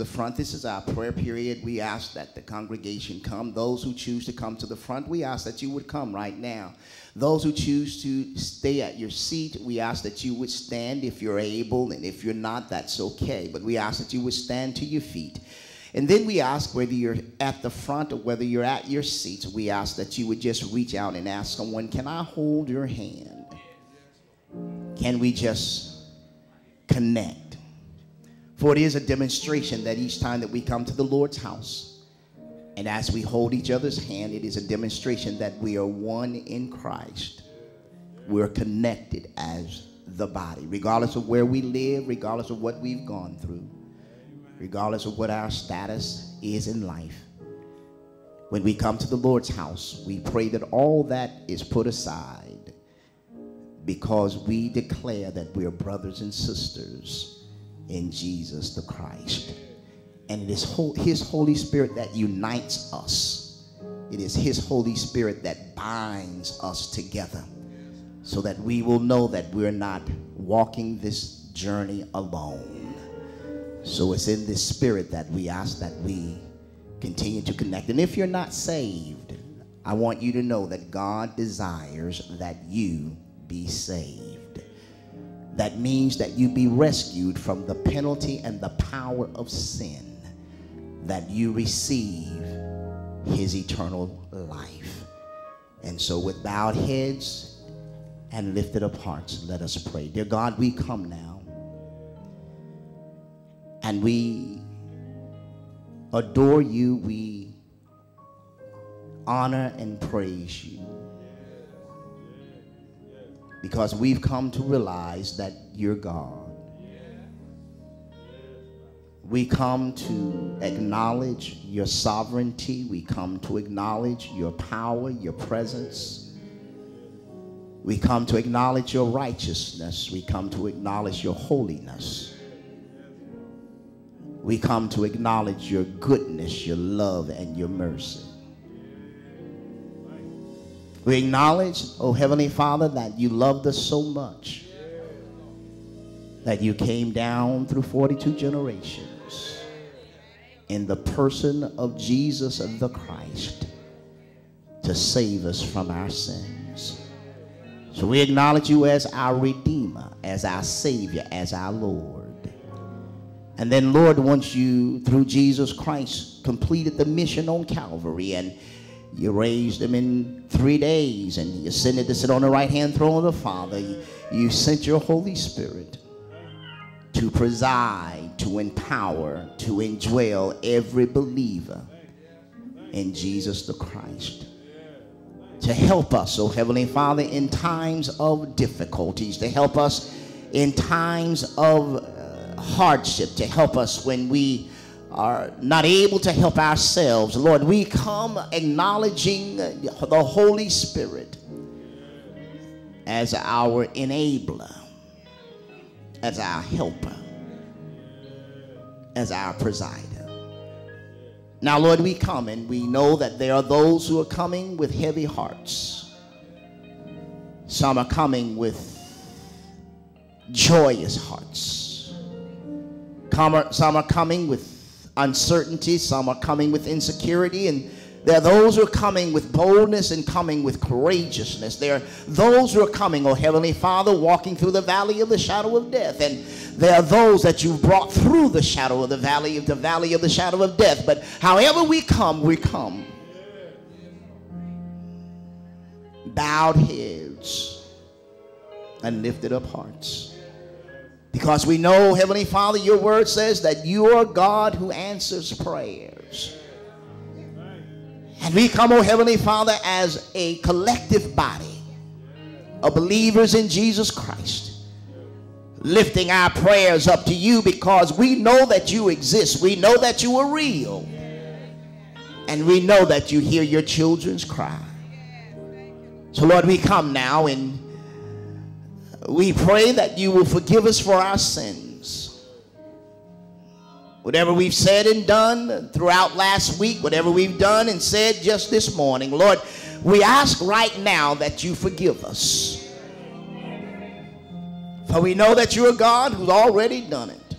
the front. This is our prayer period. We ask that the congregation come. Those who choose to come to the front, we ask that you would come right now. Those who choose to stay at your seat, we ask that you would stand if you're able, and if you're not, that's okay. But we ask that you would stand to your feet. And then we ask whether you're at the front or whether you're at your seats, we ask that you would just reach out and ask someone, Can I hold your hand? Can we just connect? For it is a demonstration that each time that we come to the Lord's house, and as we hold each other's hand, it is a demonstration that we are one in Christ. We're connected as the body, regardless of where we live, regardless of what we've gone through regardless of what our status is in life. When we come to the Lord's house, we pray that all that is put aside because we declare that we are brothers and sisters in Jesus the Christ. And it is His Holy Spirit that unites us. It is His Holy Spirit that binds us together so that we will know that we're not walking this journey alone. So it's in this spirit that we ask that we continue to connect. And if you're not saved, I want you to know that God desires that you be saved. That means that you be rescued from the penalty and the power of sin, that you receive his eternal life. And so, with bowed heads and lifted up hearts, let us pray. Dear God, we come now and we adore you, we honor and praise you. Because we've come to realize that you're God. We come to acknowledge your sovereignty. We come to acknowledge your power, your presence. We come to acknowledge your righteousness. We come to acknowledge your holiness we come to acknowledge your goodness, your love, and your mercy. We acknowledge, oh Heavenly Father, that you loved us so much that you came down through 42 generations in the person of Jesus the Christ to save us from our sins. So we acknowledge you as our Redeemer, as our Savior, as our Lord. And then, Lord, once you, through Jesus Christ, completed the mission on Calvary and you raised him in three days and you ascended to sit on the right hand throne of the Father, you, you sent your Holy Spirit to preside, to empower, to indwell every believer in Jesus the Christ. To help us, oh Heavenly Father, in times of difficulties, to help us in times of uh, hardship, to help us when we are not able to help ourselves. Lord, we come acknowledging the Holy Spirit as our enabler, as our helper, as our presider. Now, Lord, we come and we know that there are those who are coming with heavy hearts. Some are coming with joyous hearts some are coming with uncertainty, some are coming with insecurity, and there are those who are coming with boldness and coming with courageousness. There are those who are coming, oh Heavenly Father, walking through the valley of the shadow of death. And there are those that you've brought through the shadow of the valley of the valley of the shadow of death. But however we come, we come. Bowed heads and lifted up hearts. Because we know, Heavenly Father, your word says that you are God who answers prayers. And we come, oh Heavenly Father, as a collective body of believers in Jesus Christ, lifting our prayers up to you because we know that you exist. We know that you are real. And we know that you hear your children's cry. So, Lord, we come now in we pray that you will forgive us for our sins. Whatever we've said and done throughout last week, whatever we've done and said just this morning, Lord, we ask right now that you forgive us. For we know that you're God who's already done it.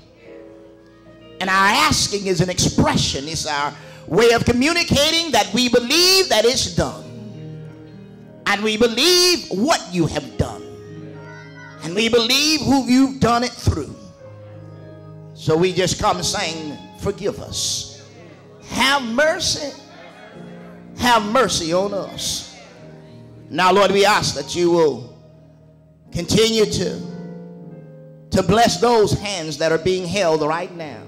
And our asking is an expression, it's our way of communicating that we believe that it's done. And we believe what you have done. And we believe who you've done it through. So we just come saying, Forgive us. Have mercy. Have mercy on us. Now, Lord, we ask that you will continue to, to bless those hands that are being held right now.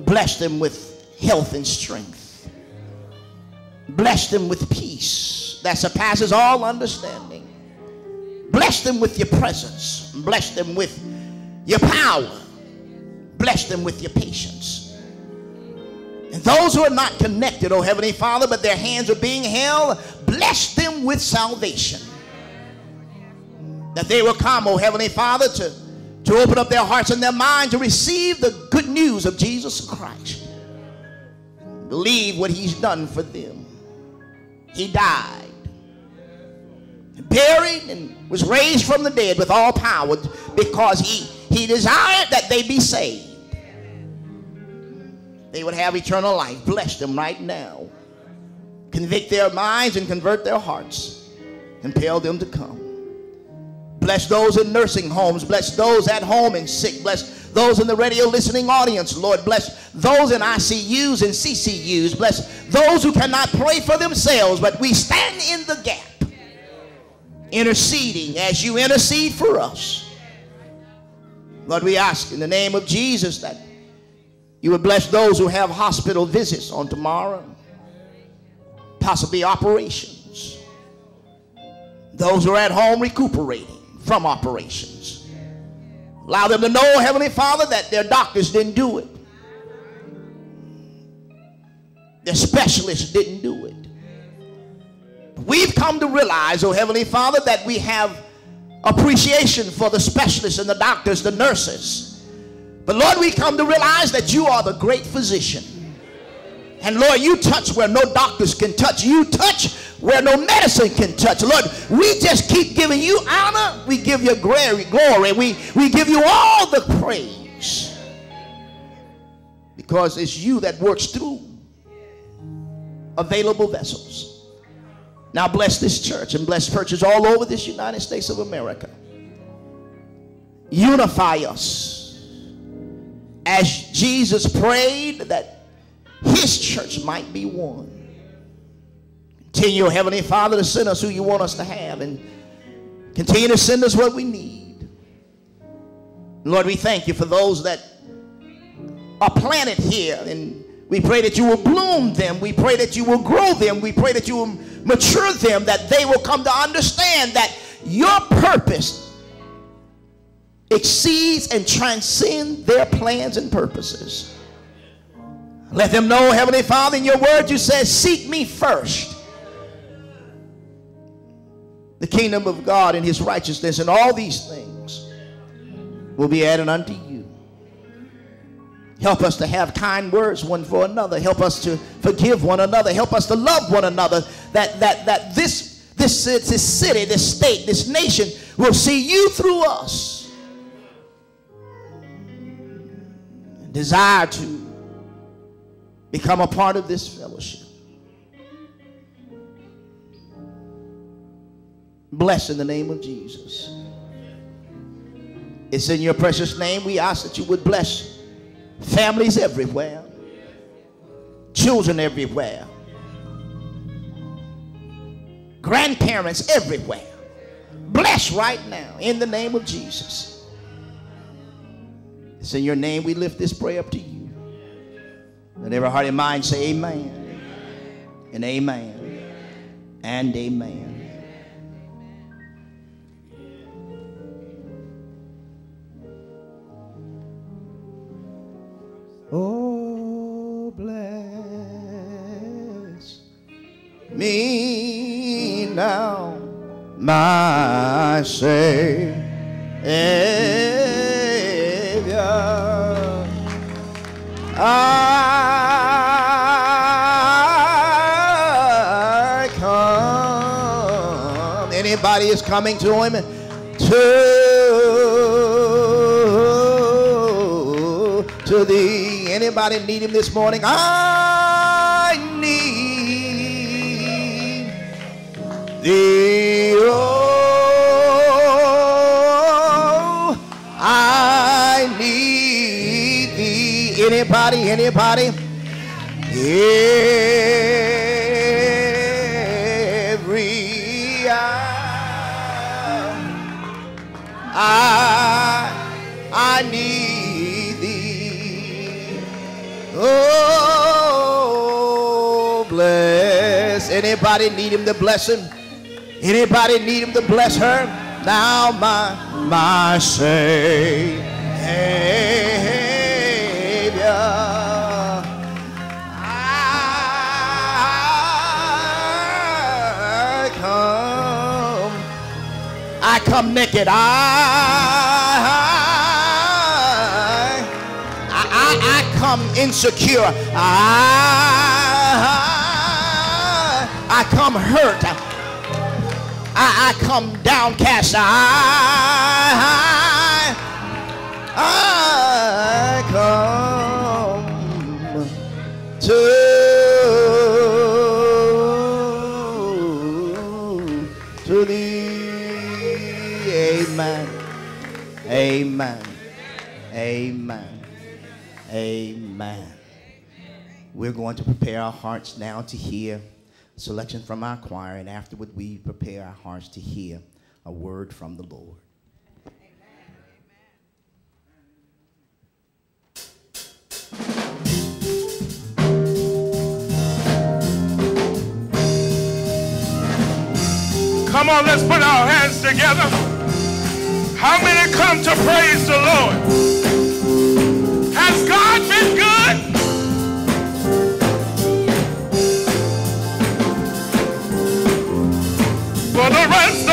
Bless them with health and strength. Bless them with peace that surpasses all understanding. Bless them with your presence. Bless them with your power. Bless them with your patience. And those who are not connected, oh Heavenly Father, but their hands are being held, bless them with salvation. That they will come, oh Heavenly Father, to, to open up their hearts and their mind to receive the good news of Jesus Christ. Believe what He's done for them. He died, buried, and was raised from the dead with all power because He, he desired that they be saved they would have eternal life. Bless them right now. Convict their minds and convert their hearts. Compel them to come. Bless those in nursing homes. Bless those at home and sick. Bless those in the radio listening audience, Lord. Bless those in ICUs and CCUs. Bless those who cannot pray for themselves, but we stand in the gap, interceding as you intercede for us. Lord, we ask in the name of Jesus that you would bless those who have hospital visits on tomorrow, possibly operations. Those who are at home recuperating from operations. Allow them to know, Heavenly Father, that their doctors didn't do it. Their specialists didn't do it. We've come to realize, oh Heavenly Father, that we have appreciation for the specialists and the doctors, the nurses but Lord, we come to realize that you are the great physician. And Lord, you touch where no doctors can touch. You touch where no medicine can touch. Lord, we just keep giving you honor. We give you glory. glory. We, we give you all the praise. Because it's you that works through available vessels. Now bless this church and bless churches all over this United States of America. Unify us as Jesus prayed that his church might be one. Continue, Heavenly Father, to send us who you want us to have and continue to send us what we need. Lord, we thank you for those that are planted here and we pray that you will bloom them. We pray that you will grow them. We pray that you will mature them, that they will come to understand that your purpose exceeds and transcends their plans and purposes. Let them know, Heavenly Father, in your word you said, seek me first. The kingdom of God and his righteousness and all these things will be added unto you. Help us to have kind words one for another. Help us to forgive one another. Help us to love one another. That, that, that this, this, this city, this state, this nation will see you through us desire to become a part of this fellowship. Bless in the name of Jesus. It's in your precious name we ask that you would bless families everywhere, children everywhere, grandparents everywhere. Bless right now in the name of Jesus. It's in your name we lift this prayer up to you. Let every heart and mind say amen. And amen. And amen. Oh, bless me now, my Savior. I come. Anybody is coming to him? To, to thee. Anybody need him this morning? I need the Oh, I need the Anybody, anybody? Every hour I, I need Anybody need him to bless him? Anybody need him to bless her? Now my my Savior. I come I come naked. I, I, I come insecure. I, I come hurt. I, I come downcast. I, I, I come to, to thee. Amen. Amen. Amen. Amen. We're going to prepare our hearts now to hear selection from our choir, and afterward we prepare our hearts to hear a word from the Lord. Come on, let's put our hands together. How many come to praise the Lord? Has God been good? for the rest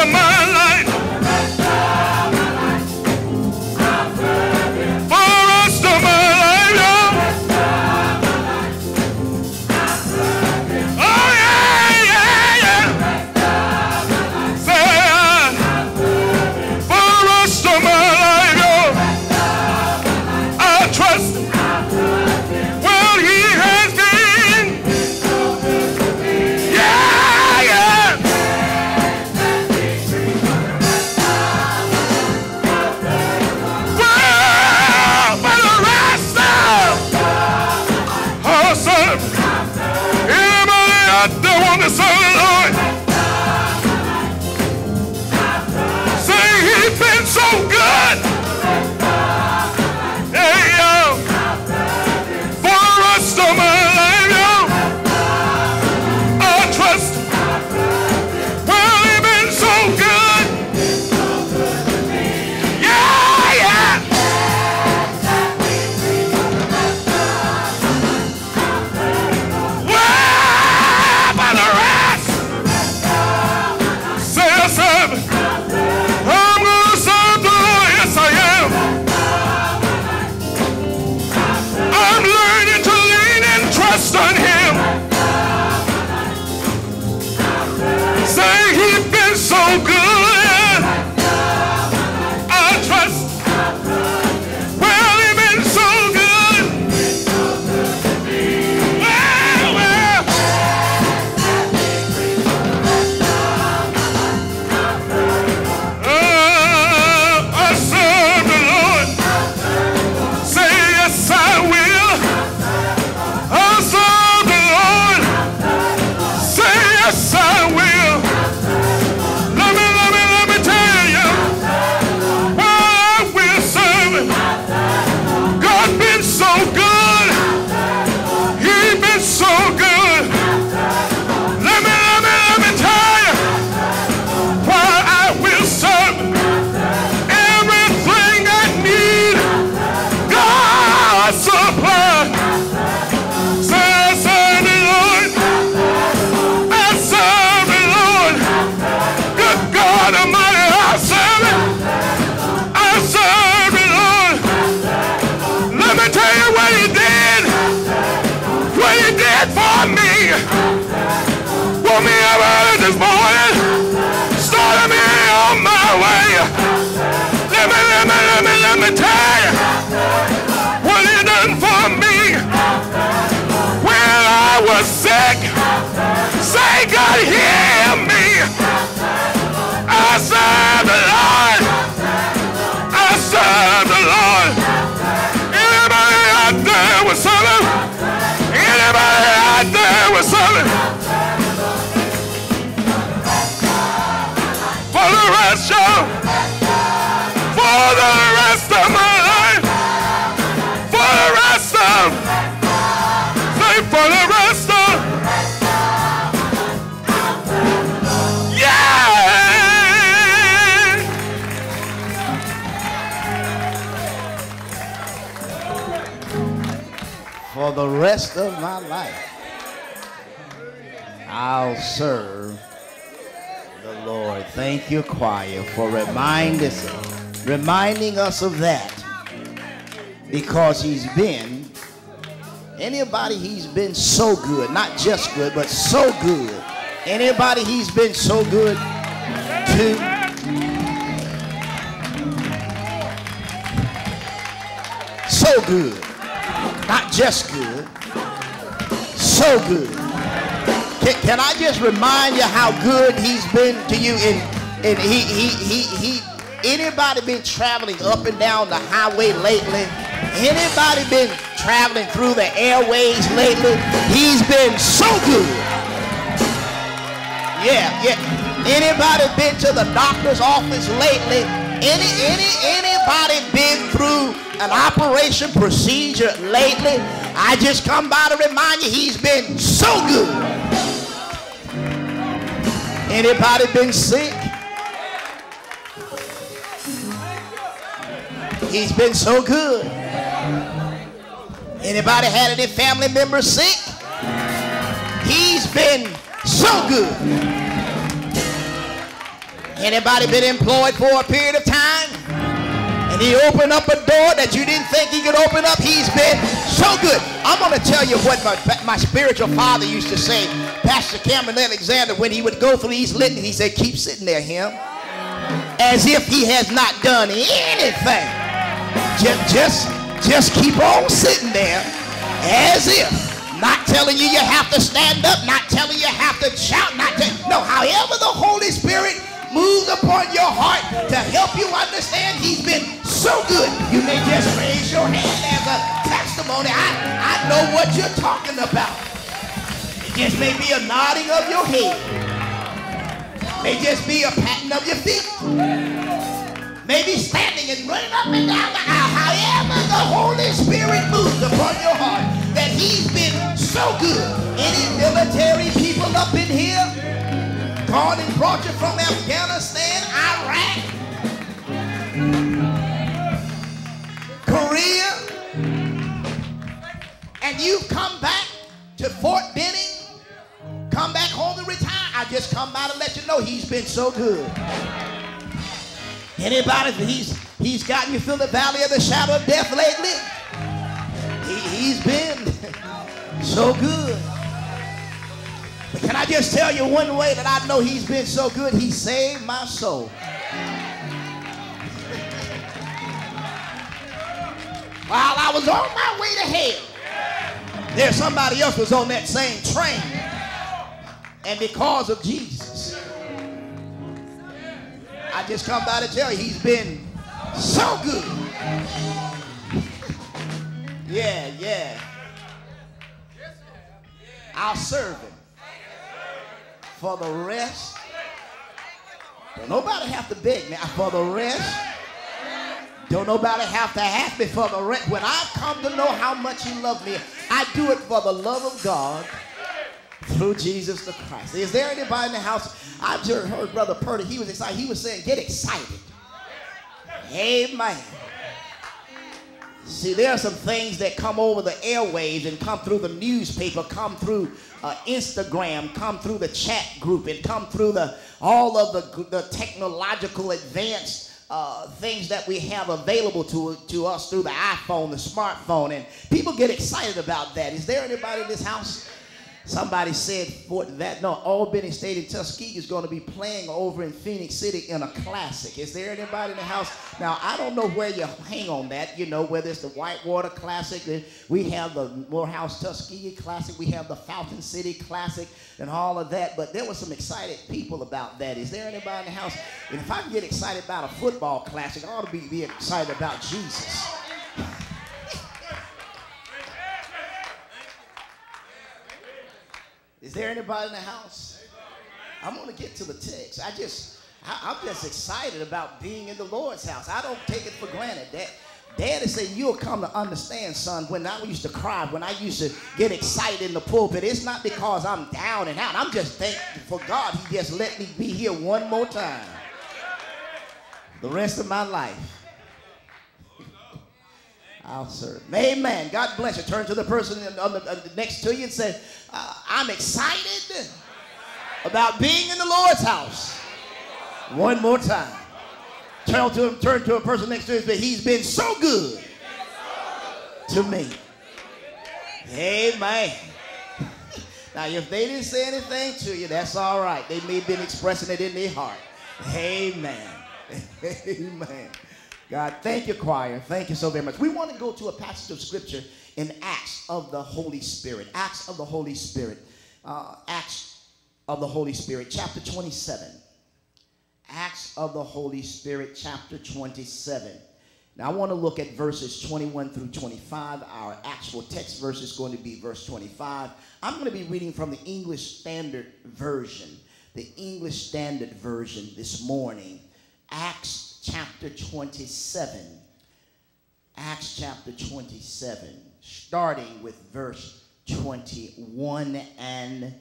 I was sick. Say, God, hear me. I serve the Lord. I serve the Lord. Anybody out there with something? Anybody out there with something? For the rest, y'all. The rest of my life, I'll serve the Lord. Thank you, choir, for remind us, reminding us of that. Because he's been, anybody he's been so good, not just good, but so good. Anybody he's been so good to. So good. Not just good. So good. Can, can I just remind you how good he's been to you? And, and he, he, he, he, anybody been traveling up and down the highway lately? Anybody been traveling through the airways lately? He's been so good. Yeah, yeah. Anybody been to the doctor's office lately? Any, any, anybody been through an operation procedure lately? I just come by to remind you he's been so good. Anybody been sick? He's been so good. Anybody had any family members sick? He's been so good. Anybody been employed for a period of time? And he opened up a door that you didn't think he could open up. He's been so good. I'm going to tell you what my, my spiritual father used to say. Pastor Cameron Alexander, when he would go through these litanies, he said, keep sitting there, him. As if he has not done anything. Just, just, just keep on sitting there as if. Not telling you you have to stand up, not telling you you have to shout, not to, no, however the Holy Spirit moves upon your heart to help you understand he's been so good. You may just raise your hand as a testimony. I, I know what you're talking about. It just may be a nodding of your head. May just be a patting of your feet. Maybe standing and running up and down the aisle. However the Holy Spirit moves upon your heart, that he's been so good. Any military people up in here? God and brought you from Afghanistan, Iraq, Korea, and you've come back to Fort Benning, come back home and retire. I just come by to let you know he's been so good. Anybody, he's he's gotten you through the valley of the shadow of death lately. He, he's been so good. Can I just tell you one way that I know he's been so good? He saved my soul. While I was on my way to hell, there's somebody else was on that same train. And because of Jesus, I just come by to tell you he's been so good. yeah, yeah. I'll serve him for the rest. Don't nobody have to beg me for the rest. Don't nobody have to ask me for the rest. When I've come to know how much he loved me, I do it for the love of God through Jesus the Christ. Is there anybody in the house? I've just heard Brother Purdy, he was excited. He was saying, get excited. Amen. See, there are some things that come over the airwaves and come through the newspaper, come through uh, Instagram, come through the chat group, and come through the all of the, the technological advanced uh, things that we have available to, to us through the iPhone, the smartphone, and people get excited about that. Is there anybody in this house? Somebody said for that no, Albany State in Tuskegee is going to be playing over in Phenix City in a classic. Is there anybody in the house? Now I don't know where you hang on that. You know whether it's the Whitewater Classic, we have the Morehouse Tuskegee Classic, we have the Fountain City Classic, and all of that. But there were some excited people about that. Is there anybody in the house? And if I can get excited about a football classic, I ought to be, be excited about Jesus. Is there anybody in the house? I'm going to get to the text. I just, I, am just excited about being in the Lord's house. I don't take it for granted. That Daddy said, You'll come to understand, son, when I used to cry, when I used to get excited in the pulpit, it's not because I'm down and out. I'm just thankful for God. He just let me be here one more time. The rest of my life. I'll serve. Amen. God bless you. Turn to the person the next to you and say, uh, I'm excited about being in the Lord's house. One more time. Turn to, him, turn to a person next to you and say, He's been so good to me. Amen. Now, if they didn't say anything to you, that's all right. They may have been expressing it in their heart. Amen. Amen. God, thank you, choir. Thank you so very much. We want to go to a passage of scripture in Acts of the Holy Spirit. Acts of the Holy Spirit. Uh, Acts of the Holy Spirit, chapter 27. Acts of the Holy Spirit, chapter 27. Now, I want to look at verses 21 through 25. Our actual text verse is going to be verse 25. I'm going to be reading from the English Standard Version, the English Standard Version this morning. Acts chapter 27. Acts chapter 27, starting with verse 21 and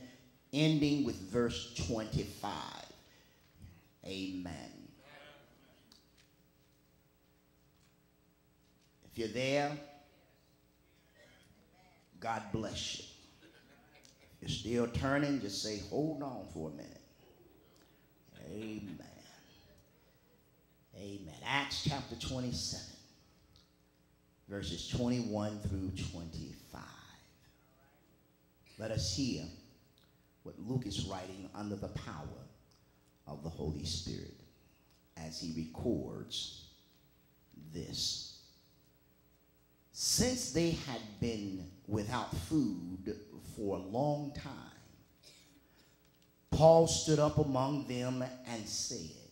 ending with verse 25. Amen. If you're there, God bless you. You're still turning, just say, hold on for a minute. Amen. Amen. Acts chapter 27, verses 21 through 25. Let us hear what Luke is writing under the power of the Holy Spirit as he records this. Since they had been without food for a long time, Paul stood up among them and said,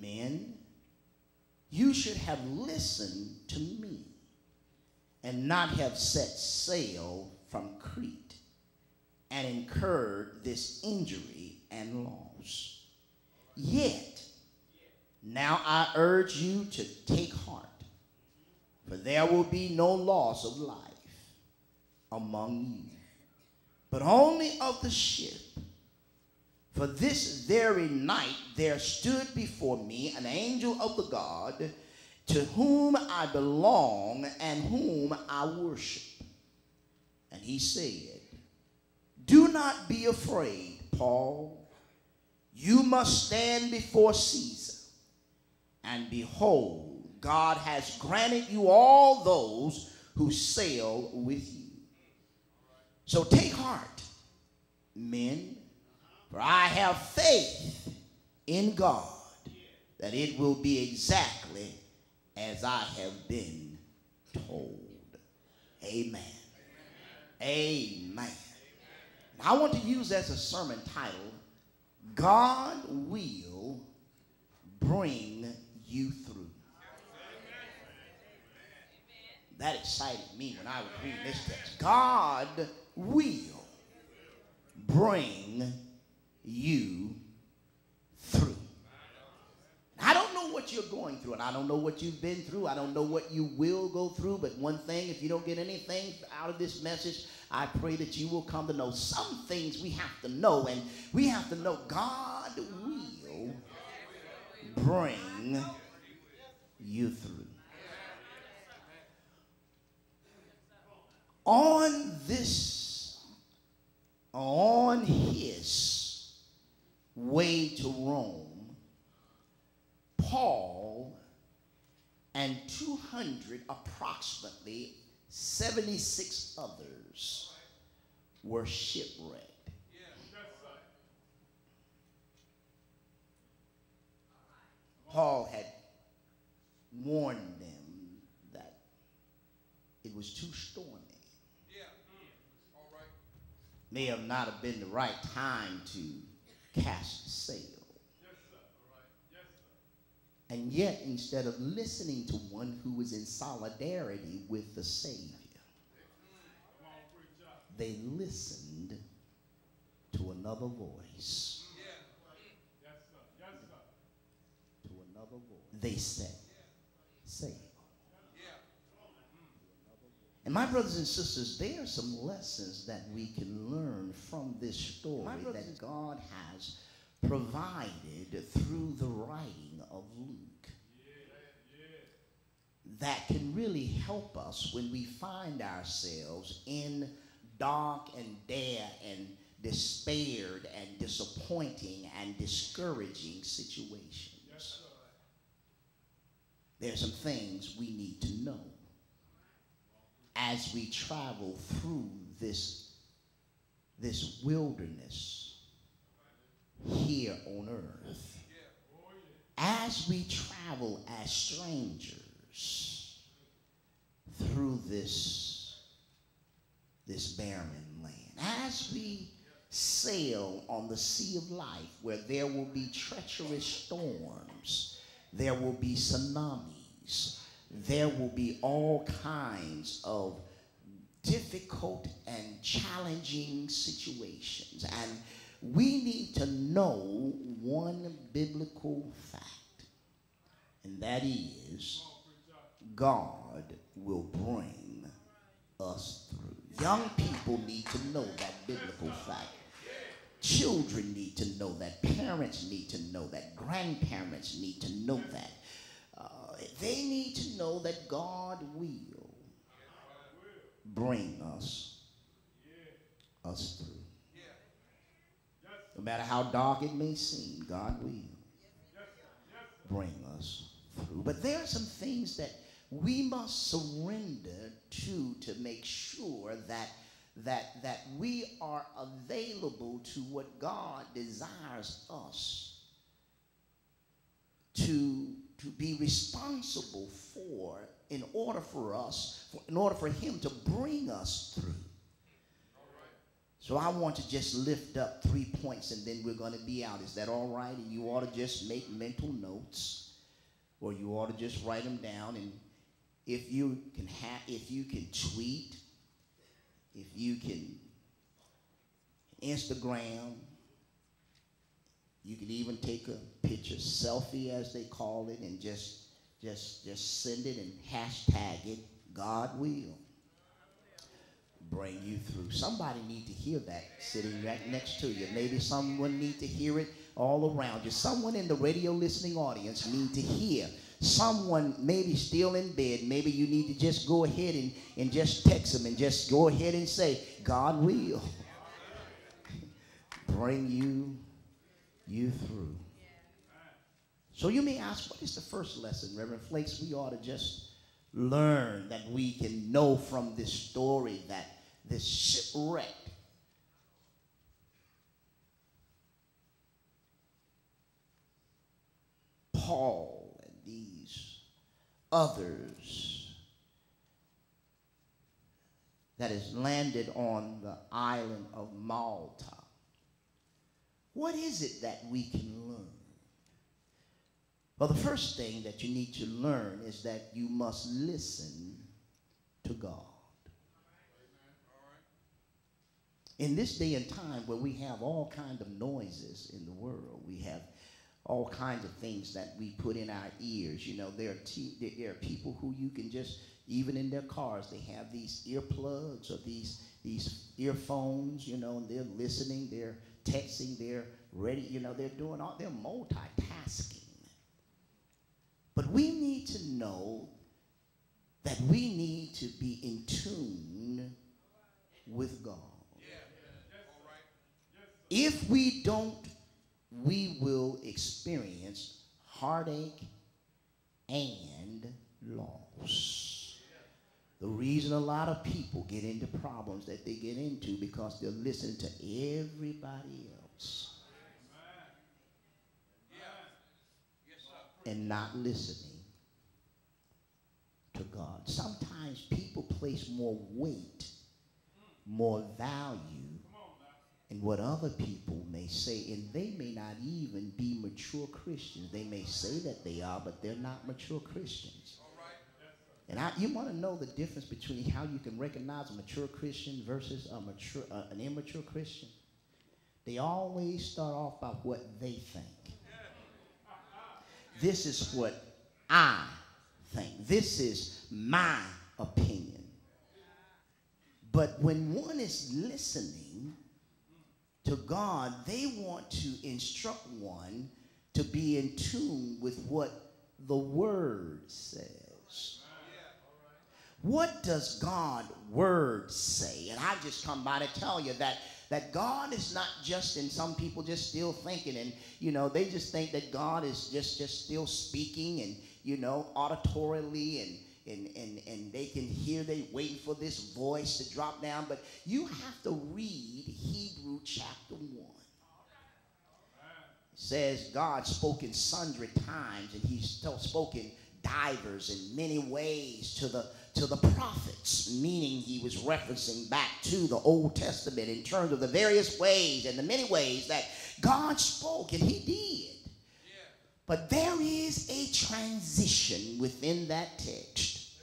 Men, you should have listened to me and not have set sail from Crete and incurred this injury and loss. Yet, now I urge you to take heart, for there will be no loss of life among you, but only of the ship. For this very night there stood before me an angel of the God to whom I belong and whom I worship. And he said, Do not be afraid, Paul. You must stand before Caesar. And behold, God has granted you all those who sail with you. So take heart, men for I have faith in God that it will be exactly as I have been told. Amen. Amen. I want to use as a sermon title God will bring you through. That excited me when I was reading this text. God will bring you through. I don't know what you're going through, and I don't know what you've been through. I don't know what you will go through, but one thing, if you don't get anything out of this message, I pray that you will come to know some things we have to know, and we have to know God will bring you through. On this, on his way to Rome, Paul and 200, approximately 76 others were shipwrecked. Paul had warned them that it was too stormy. Mm. May have not have been the right time to cast sail. And yet, instead of listening to one who was in solidarity with the Savior, they listened to another voice. Yeah. Yes, sir. To another voice. They said, sail. And my brothers and sisters, there are some lessons that we can learn from this story that God has provided through the writing of Luke. that can really help us when we find ourselves in dark and dire and despaired and disappointing and discouraging situations. Yes, there are some things we need to know as we travel through this, this wilderness here on earth. As we travel as strangers through this, this barren land, as we sail on the sea of life where there will be treacherous storms, there will be tsunamis, there will be all kinds of difficult and challenging situations. And we need to know one biblical fact, and that is God will bring us through. Young people need to know that biblical fact. Children need to know that. Parents need to know that. Grandparents need to know that. They need to know that God will bring us us through. No matter how dark it may seem, God will bring us through. But there are some things that we must surrender to to make sure that that that we are available to what God desires us to to be responsible for in order for us for, in order for him to bring us through so I want to just lift up three points and then we're going to be out. Is that all right? And you ought to just make mental notes or you ought to just write them down. And if you can have, if you can tweet, if you can Instagram, you can even take a picture, selfie as they call it, and just just just send it and hashtag it. God will bring you through. Somebody need to hear that sitting right next to you. Maybe someone need to hear it all around you. Someone in the radio listening audience need to hear. Someone maybe still in bed. Maybe you need to just go ahead and, and just text them and just go ahead and say, God will bring you you through. So you may ask, what is the first lesson, Reverend Flakes? We ought to just learn that we can know from this story that this shipwreck Paul and these others that has landed on the island of Malta. What is it that we can learn? Well, the first thing that you need to learn is that you must listen to God. in this day and time where we have all kinds of noises in the world, we have all kinds of things that we put in our ears. You know, there are, there are people who you can just, even in their cars, they have these earplugs or these, these earphones, you know, and they're listening, they're texting, they're ready, you know, they're doing all, they're multitasking. But we need to know that we need to be in tune with God. If we don't, we will experience heartache and loss. The reason a lot of people get into problems that they get into because they're listening to everybody else and not listening to God. Sometimes people place more weight, more value in what other people may say, and they may not even be mature Christians. They may say that they are, but they're not mature Christians. And I, you want to know the difference between how you can recognize a mature Christian versus a mature, uh, an immature Christian? They always start off by what they think. This is what I think. This is my opinion. But when one is listening, to God, they want to instruct one to be in tune with what the Word says. What does God word say? And I just come by to tell you that that God is not just and some people just still thinking and you know they just think that God is just just still speaking and you know auditorily and and, and, and they can hear they waiting for this voice to drop down but you have to read hebrew chapter 1 it says god spoke in sundry times and he's still spoken divers in many ways to the to the prophets, meaning he was referencing back to the Old Testament in terms of the various ways and the many ways that God spoke, and he did. But there is a transition within that text.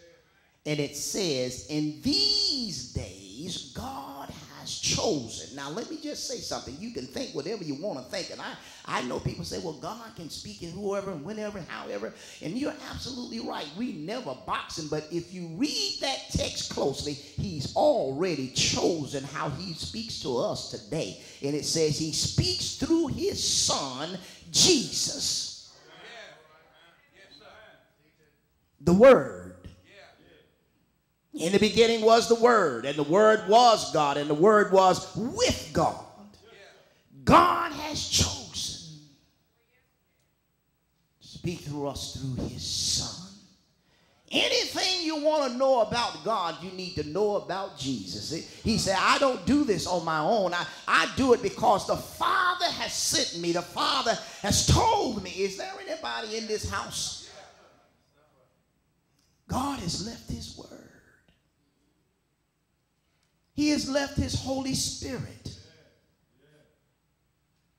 And it says, In these days, God chosen. Now, let me just say something. You can think whatever you want to think. And I, I know people say, well, God can speak in whoever and whenever, however. And you're absolutely right. We never box him. But if you read that text closely, he's already chosen how he speaks to us today. And it says he speaks through his son, Jesus. The Word. In the beginning was the Word, and the Word was God, and the Word was with God. God has chosen speak through us through His Son. Anything you want to know about God, you need to know about Jesus. He said, I don't do this on my own. I, I do it because the Father has sent me. The Father has told me. Is there anybody in this house? God has left His Word. He has left his Holy Spirit.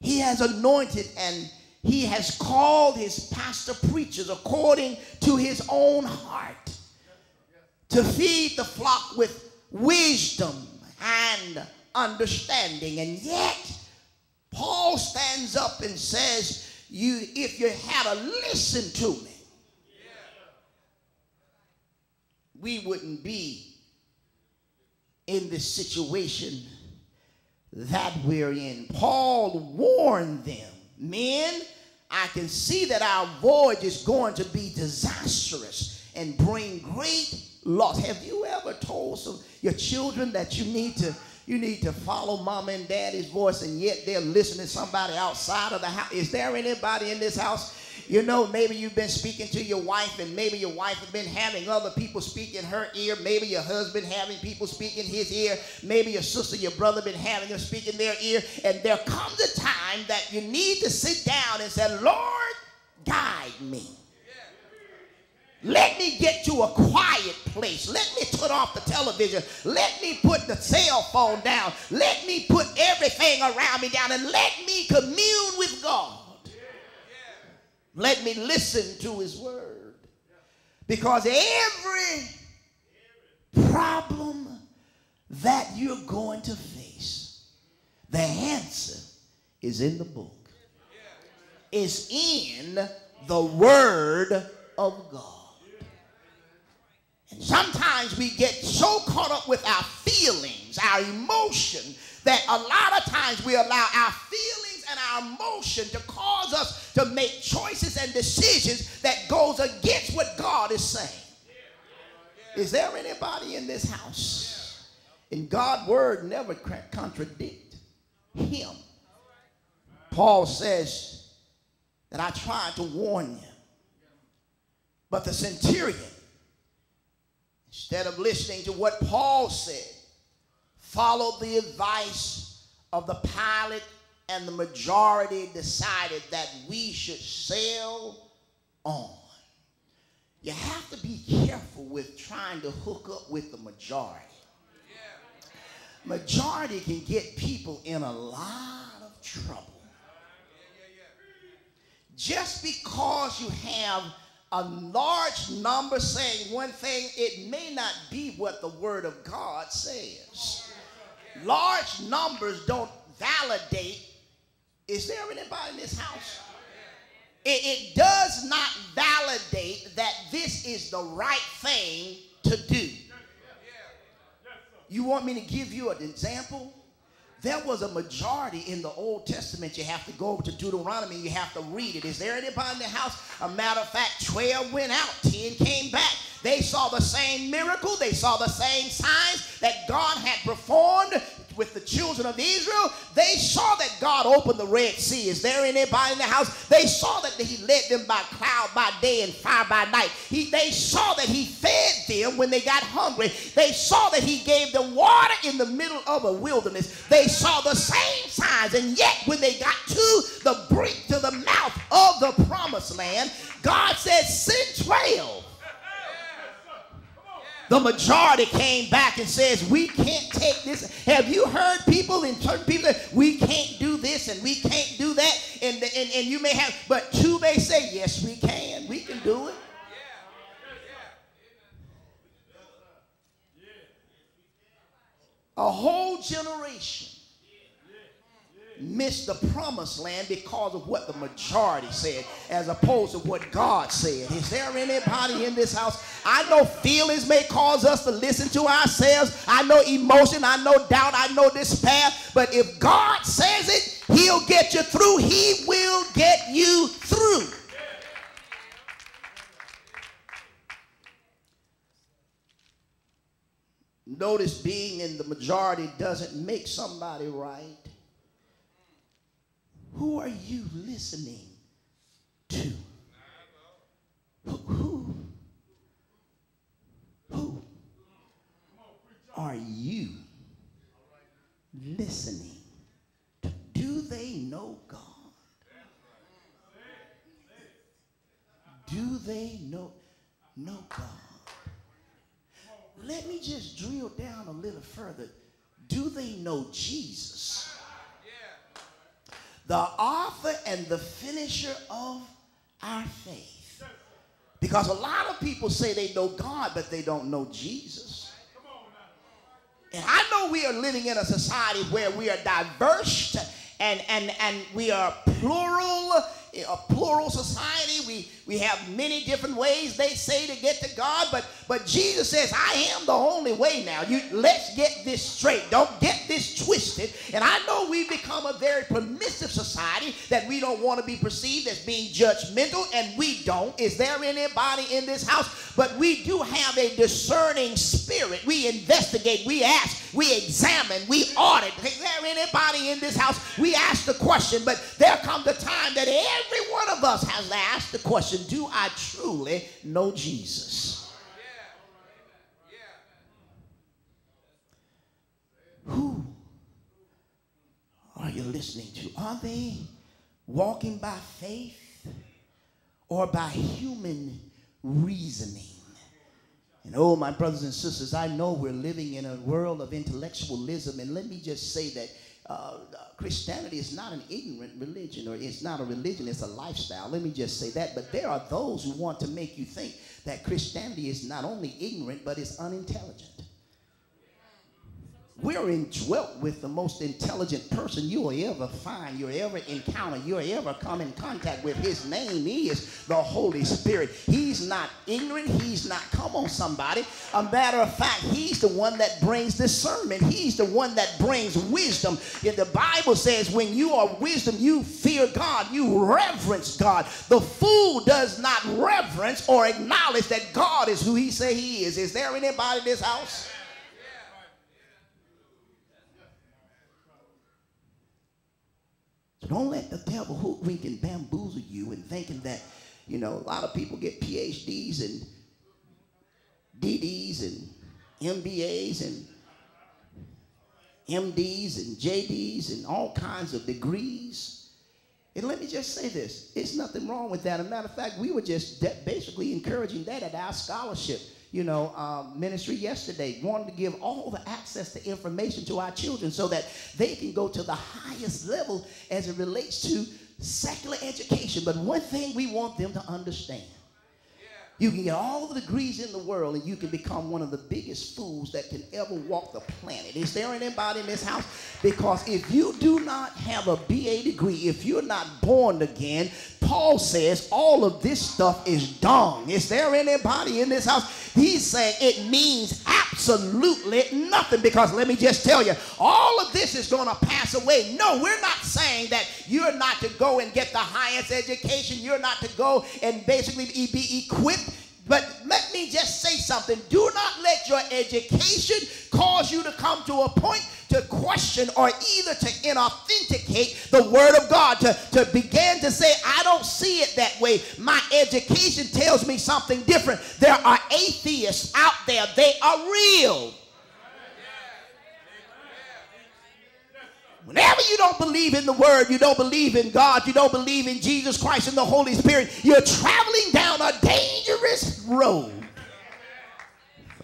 He has anointed and he has called his pastor preachers according to his own heart to feed the flock with wisdom and understanding. And yet, Paul stands up and says, you, if you had to listen to me, we wouldn't be in the situation that we're in. Paul warned them, men, I can see that our voyage is going to be disastrous and bring great loss. Have you ever told some your children that you need to you need to follow mama and daddy's voice and yet they're listening to somebody outside of the house? Is there anybody in this house you know, maybe you've been speaking to your wife, and maybe your wife has been having other people speak in her ear. Maybe your husband having people speak in his ear. Maybe your sister, your brother been having them speak in their ear. And there comes a time that you need to sit down and say, Lord, guide me. Let me get to a quiet place. Let me turn off the television. Let me put the cell phone down. Let me put everything around me down and let me commune with God. Let me listen to his word. Because every problem that you're going to face, the answer is in the book. Is in the word of God. And sometimes we get so caught up with our feelings, our emotion, that a lot of times we allow our feelings and our emotion to cause us to make choices and decisions that goes against what God is saying. Is there anybody in this house? And God's word never contradict him. Paul says that I tried to warn you. But the centurion, instead of listening to what Paul said, followed the advice of the pilot and the majority decided that we should sail on. You have to be careful with trying to hook up with the majority. Majority can get people in a lot of trouble. Just because you have a large number saying one thing, it may not be what the Word of God says. Large numbers don't validate is there anybody in this house? It, it does not validate that this is the right thing to do. You want me to give you an example? There was a majority in the Old Testament. You have to go over to Deuteronomy. You have to read it. Is there anybody in the house? A matter of fact, 12 went out, 10 came back. They saw the same miracle, they saw the same signs that God had performed with the children of Israel, they saw that God opened the Red Sea. Is there anybody in the house? They saw that he led them by cloud by day and fire by night. He, they saw that he fed them when they got hungry. They saw that he gave them water in the middle of a wilderness. They saw the same signs, and yet when they got to the brink, to the mouth of the promised land, God said, send 12 the majority came back and says, we can't take this. Have you heard people in certain people we can't do this and we can't do that? And, and, and you may have, but two may say, yes, we can. We can do it. A whole generation missed the promised land because of what the majority said as opposed to what God said. Is there anybody in this house? I know feelings may cause us to listen to ourselves. I know emotion, I know doubt, I know despair. But if God says it, He'll get you through. He will get you through. Notice being in the majority doesn't make somebody right. Who are you listening to? Who, who, who are you listening to? Do they know God? Do they know, know God? Let me just drill down a little further. Do they know Jesus? The author and the finisher of our faith. Because a lot of people say they know God, but they don't know Jesus. And I know we are living in a society where we are diverse and, and, and we are plural a plural society. We, we have many different ways they say to get to God, but, but Jesus says, I am the only way now. You, let's get this straight. Don't get this twisted. And I know we've become a very permissive society that we don't want to be perceived as being judgmental, and we don't. Is there anybody in this house? But we do have a discerning spirit. We investigate, we ask, we examine, we audit. Is there anybody in this house? We ask the question, but there comes a time that every one of us has to ask the question Do I truly know Jesus? Who are you listening to? Are they walking by faith or by human reasoning? And oh, my brothers and sisters, I know we're living in a world of intellectualism, and let me just say that uh, Christianity is not an ignorant religion, or it's not a religion, it's a lifestyle. Let me just say that. But there are those who want to make you think that Christianity is not only ignorant, but it's unintelligent. We're indwelt with the most intelligent person you'll ever find, you'll ever encounter, you'll ever come in contact with. His name is the Holy Spirit. He's not ignorant. He's not, come on, somebody. A matter of fact, he's the one that brings discernment. He's the one that brings wisdom. And the Bible says when you are wisdom, you fear God, you reverence God. The fool does not reverence or acknowledge that God is who he say he is. Is there anybody in this house? Don't let the devil hoodwink and bamboozle you and thinking that, you know, a lot of people get PhDs and DDs and MBAs and MDs and JDs and all kinds of degrees. And let me just say this, it's nothing wrong with that. As a matter of fact, we were just basically encouraging that at our scholarship you know, um, ministry yesterday, wanted to give all the access to information to our children so that they can go to the highest level as it relates to secular education. But one thing we want them to understand you can get all the degrees in the world and you can become one of the biggest fools that can ever walk the planet. Is there anybody in this house? Because if you do not have a BA degree, if you're not born again, Paul says all of this stuff is dung. Is there anybody in this house? He's saying it means absolutely nothing because let me just tell you, all of this is going to pass away. No, we're not saying that you're not to go and get the highest education. You're not to go and basically be equipped but let me just say something. Do not let your education cause you to come to a point to question or either to inauthenticate the word of God, to, to begin to say, I don't see it that way. My education tells me something different. There are atheists out there, they are real. Whenever you don't believe in the word, you don't believe in God, you don't believe in Jesus Christ and the Holy Spirit, you're traveling down a dangerous road.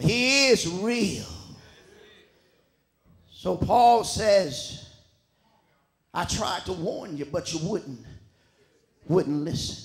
He is real. So Paul says, I tried to warn you, but you wouldn't, wouldn't listen.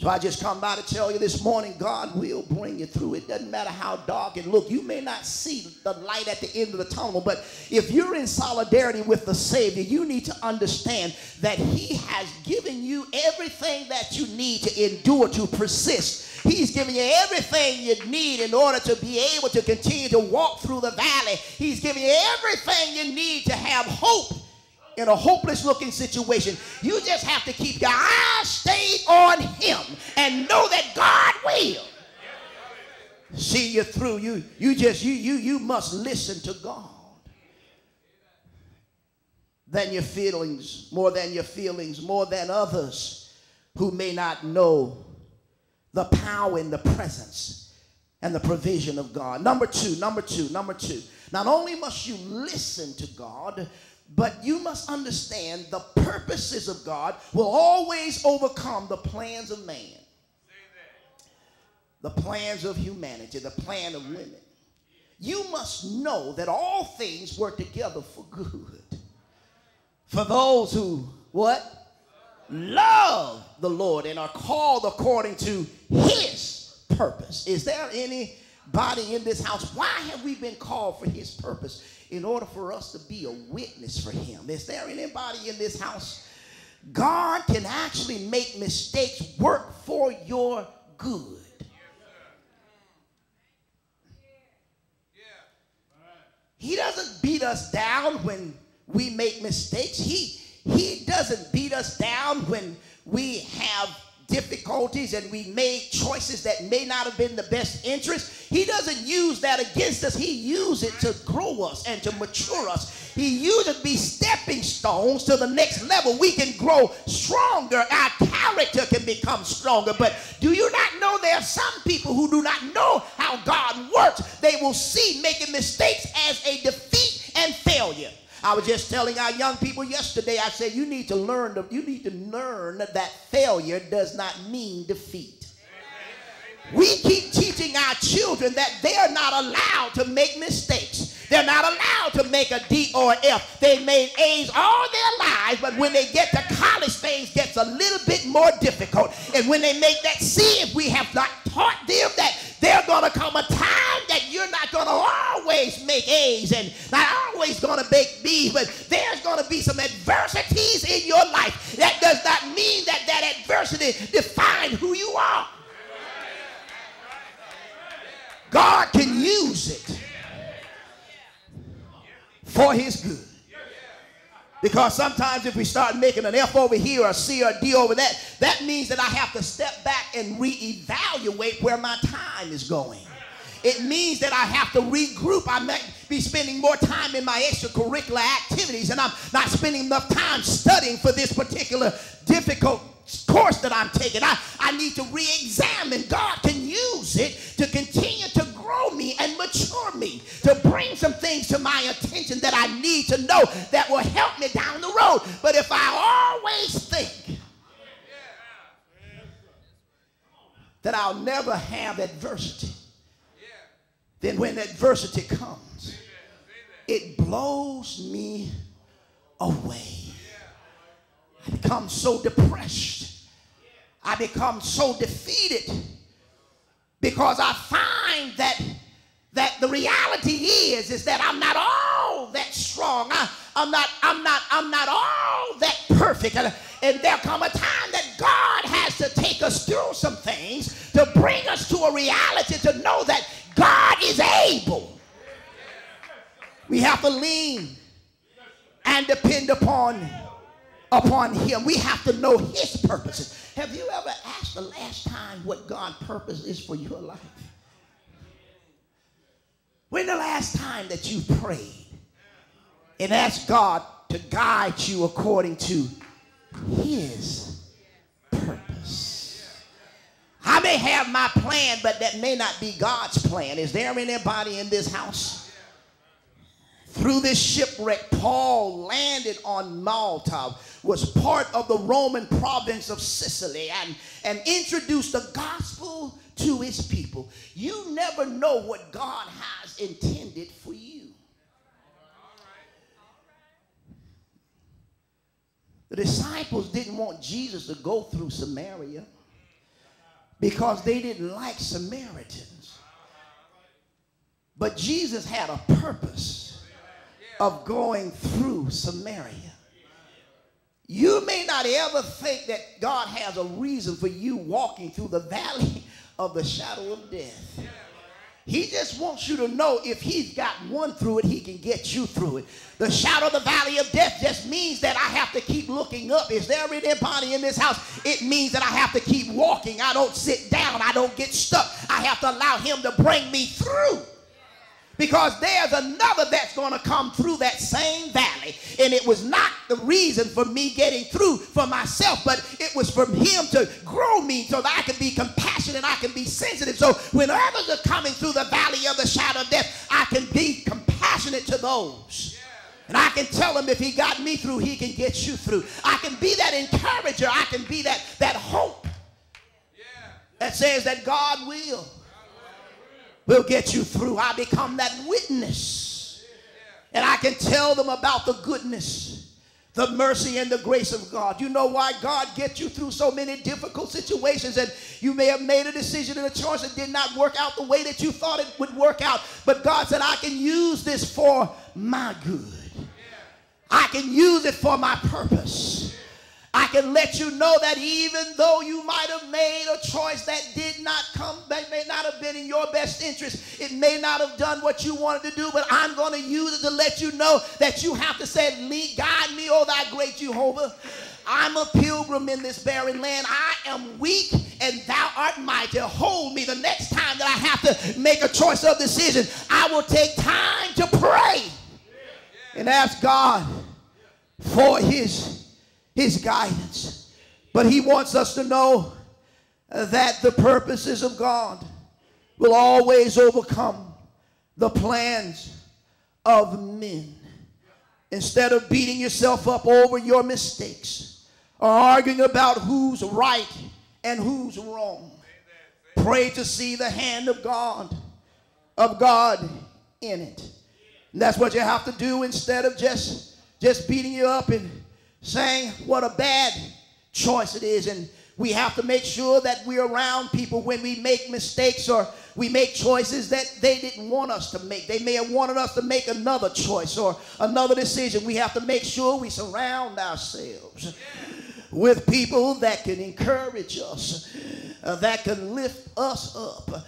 So I just come by to tell you this morning, God will bring you through. It doesn't matter how dark it look. You may not see the light at the end of the tunnel, but if you're in solidarity with the Savior, you need to understand that He has given you everything that you need to endure, to persist. He's giving you everything you need in order to be able to continue to walk through the valley. He's giving you everything you need to have hope in a hopeless looking situation, you just have to keep your eyes stayed on him and know that God will see you through. You you just you you you must listen to God. Than your feelings, more than your feelings, more than others who may not know the power and the presence and the provision of God. Number two, number two, number two. Not only must you listen to God, but you must understand the purposes of God will always overcome the plans of man, the plans of humanity, the plan of women. You must know that all things work together for good. For those who, what? Love the Lord and are called according to his purpose. Is there anybody in this house? Why have we been called for his purpose? In order for us to be a witness for him. Is there anybody in this house? God can actually make mistakes work for your good. He doesn't beat us down when we make mistakes. He, he doesn't beat us down when we have difficulties and we made choices that may not have been the best interest, he doesn't use that against us. He uses it to grow us and to mature us. He uses it to be stepping stones to the next level. We can grow stronger. Our character can become stronger. But do you not know there are some people who do not know how God works? They will see making mistakes as a defeat and failure. I was just telling our young people yesterday, I said, you need to learn, to, you need to learn that failure does not mean defeat. We keep teaching our children that they are not allowed to make mistakes. They're not allowed to make a D or F. They made A's all their lives, but when they get to college, things gets a little bit more difficult. And when they make that C, if we have not taught them that there's going to come a time that you're not going to always make A's and not always going to make B's, but there's going to be some adversities in your life. That does not mean that that adversity defines who you are. God can use it for his good. Because sometimes if we start making an F over here or C, or D over that, that means that I have to step back and reevaluate where my time is going. It means that I have to regroup. I might be spending more time in my extracurricular activities and I'm not spending enough time studying for this particular difficult course that I'm taking. I, I need to re-examine. God can use it to continue to grow me and mature me, to bring some things to my attention that I need to know that will help me down the road. But if I always think that I'll never have adversity, then when adversity comes, it blows me away. I become so depressed. I become so defeated because I find that that the reality is is that I'm not all that strong. I, am not I'm not I'm not all that perfect. And, and there come a time that God has to take us through some things to bring us to a reality to know that God is able. We have to lean and depend upon upon him. We have to know his purposes. Have you ever asked the last time what God's purpose is for your life? When the last time that you prayed and asked God to guide you according to his purpose? I may have my plan, but that may not be God's plan. Is there anybody in this house? Through this shipwreck, Paul landed on Malta, was part of the Roman province of Sicily, and, and introduced the gospel to his people. You never know what God has intended for you. The disciples didn't want Jesus to go through Samaria because they didn't like Samaritans. But Jesus had a purpose of going through Samaria. You may not ever think that God has a reason for you walking through the valley of the shadow of death. He just wants you to know if he's got one through it, he can get you through it. The shadow of the valley of death just means that I have to keep looking up. Is there anybody in this house? It means that I have to keep walking. I don't sit down. I don't get stuck. I have to allow him to bring me through because there's another that's going to come through that same valley. And it was not the reason for me getting through for myself, but it was from him to grow me so that I can be compassionate, and I can be sensitive. So when others are coming through the valley of the shadow of death, I can be compassionate to those. And I can tell him if he got me through, he can get you through. I can be that encourager. I can be that, that hope that says that God will will get you through. I become that witness. And I can tell them about the goodness, the mercy, and the grace of God. You know why God gets you through so many difficult situations. And you may have made a decision and a choice that did not work out the way that you thought it would work out. But God said, I can use this for my good. I can use it for my purpose. I can let you know that even though you might have made a choice that did not come, that may not have been in your best interest, it may not have done what you wanted to do, but I'm going to use it to let you know that you have to say, Lead, guide me, oh thy great Jehovah. I'm a pilgrim in this barren land. I am weak and thou art mighty. Hold me the next time that I have to make a choice of decision. I will take time to pray and ask God for his his guidance. But he wants us to know that the purposes of God will always overcome the plans of men. Instead of beating yourself up over your mistakes or arguing about who's right and who's wrong, pray to see the hand of God, of God in it. And that's what you have to do instead of just, just beating you up and saying what a bad choice it is. And we have to make sure that we're around people when we make mistakes or we make choices that they didn't want us to make. They may have wanted us to make another choice or another decision. We have to make sure we surround ourselves with people that can encourage us uh, that can lift us up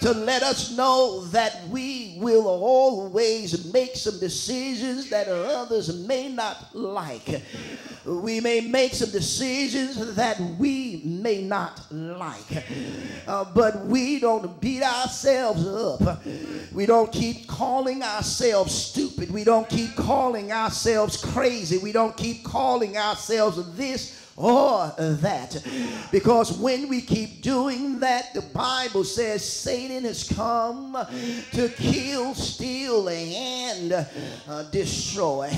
to let us know that we will always make some decisions that others may not like. We may make some decisions that we may not like, uh, but we don't beat ourselves up. We don't keep calling ourselves stupid. We don't keep calling ourselves crazy. We don't keep calling ourselves this or that. Because when we keep doing that, the Bible says Satan has come to kill, steal, and uh, destroy.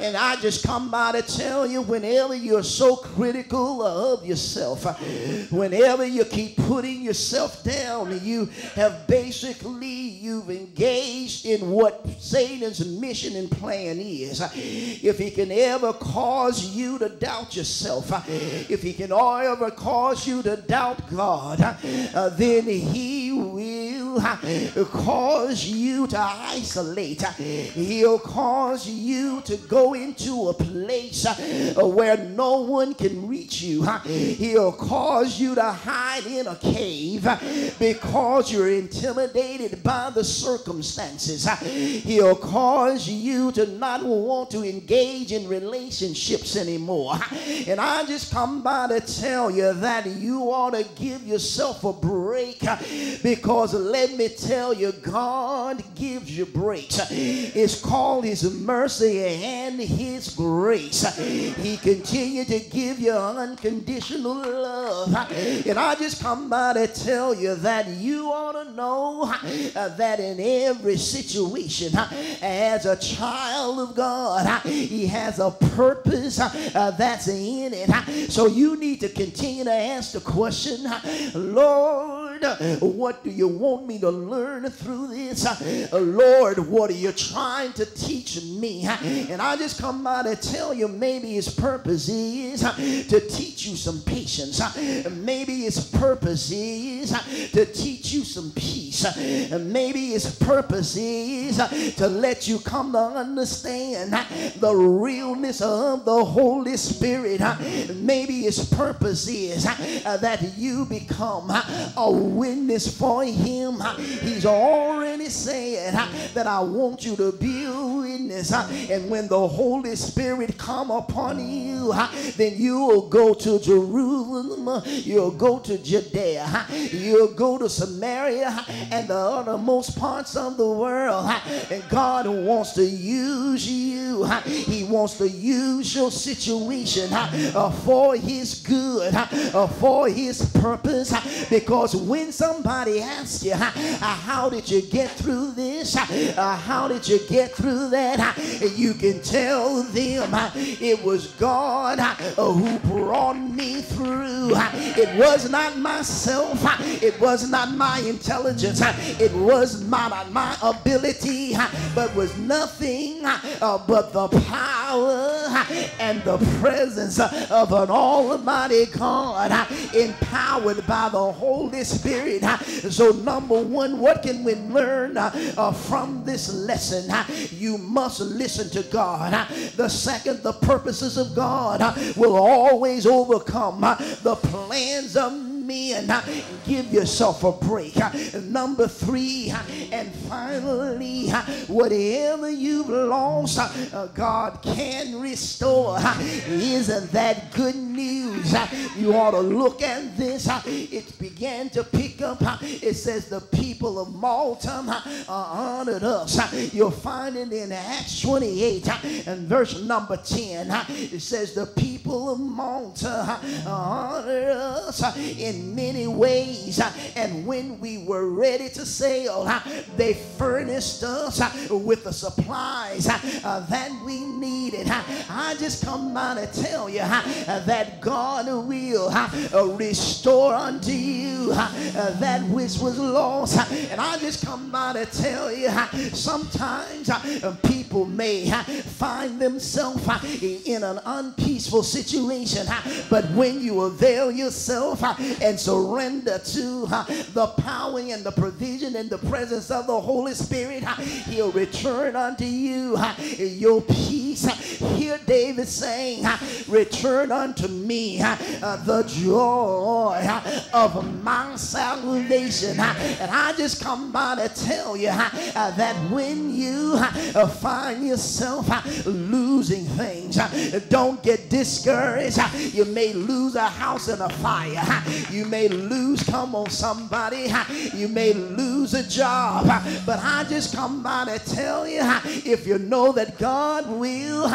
And I just come by to tell you whenever you're so critical of yourself, whenever you keep putting yourself down, you have basically you've engaged in what Satan's mission and plan is. If he can ever cause you to doubt yourself, if he can ever cause you to doubt God, uh, then he will will cause you to isolate. He'll cause you to go into a place where no one can you. He'll cause you to hide in a cave because you're intimidated by the circumstances. He'll cause you to not want to engage in relationships anymore. And I just come by to tell you that you ought to give yourself a break because let me tell you, God gives you breaks. It's called His mercy and His grace. He continued to give you unconditional love. And I just come by to tell you that you ought to know uh, that in every situation, uh, as a child of God, uh, He has a purpose that's in it. So you need to continue to ask the question, Lord, what do you want me to learn through this? Lord, what are you trying to teach me? And I just come by to tell you maybe his purpose is to teach you some patience. Maybe his purpose is to teach you some peace. Maybe his purpose is to let you come to understand the realness of the Holy Spirit. Maybe his purpose is that you become a witness for him. He's already said that I want you to be a witness. And when the Holy Spirit come upon you, then you'll go to Jerusalem, you'll go to Judea, you'll go to Samaria and the uttermost parts of the world. And God wants to use you. He wants to use your situation for his good, for his purpose. Because when somebody asks you, uh, how did you get through this? Uh, uh, how did you get through that? You can tell them it was God who brought me through. It was not myself. It was not my intelligence. It was not my ability, but was nothing Uh, but the power and the presence of an almighty God uh, empowered by the Holy Spirit. Uh, so number one, what can we learn from this lesson? You must listen to God. The second, the purposes of God will always overcome the plans of men. Uh, give yourself a break. Uh, number three, uh, and finally, whatever you've lost, God can restore. Isn't that good news? You ought to look at this. It began to pick up. It says the people of Malta honored us. You'll find it in Acts 28 and verse number 10. It says the people of Malta honored us in many ways. Uh, and when we were ready to sail, uh, they furnished us uh, with the supplies that we needed. I just come by to tell you that God will restore unto you that which was lost. And I just come by to tell you sometimes people may find themselves in an unpeaceful situation, but when you avail yourself and surrender to uh, the power and the provision and the presence of the Holy Spirit, uh, he'll return unto you uh, your peace. Hear David saying, Return unto me the joy of my salvation. And I just come by to tell you that when you find yourself losing things, don't get discouraged. You may lose a house in a fire. You may lose, come on, somebody. You may lose a job. But I just come by to tell you if you know that God will,